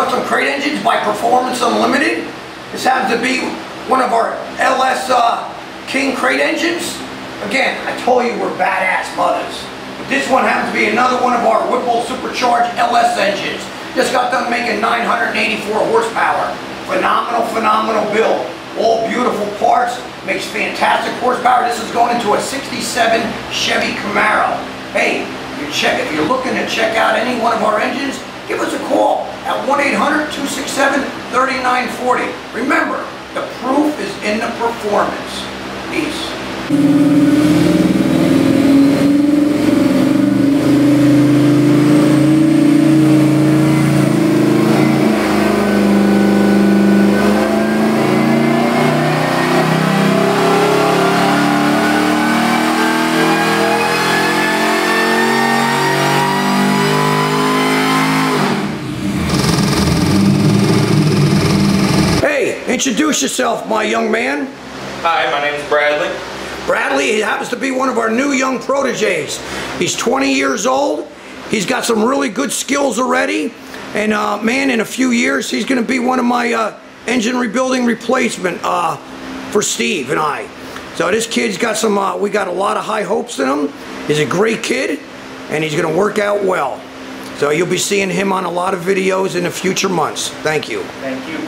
custom crate engines by Proformance Unlimited. This happens to be one of our LS uh, King crate engines. Again, I told you we're badass mothers. But this one happens to be another one of our Whipple supercharged LS engines. Just got done making 984 horsepower. Phenomenal, phenomenal build. All beautiful parts, makes fantastic horsepower. This is going into a 67 Chevy Camaro. Hey, you check if you're looking to check out any one of our engines, give us a call at 1-800-267-3940. Remember, the proof is in the performance. Peace. Hey, introduce yourself, my young man. Hi, my name is Bradley. Bradley he happens to be one of our new young proteges. He's 20 years old. He's got some really good skills already. And uh, man, in a few years, he's going to be one of my uh, engine rebuilding replacement uh, for Steve and I. So this kid's got some, uh, we got a lot of high hopes in him. He's a great kid, and he's going to work out well. So you'll be seeing him on a lot of videos in the future months. Thank you. Thank you.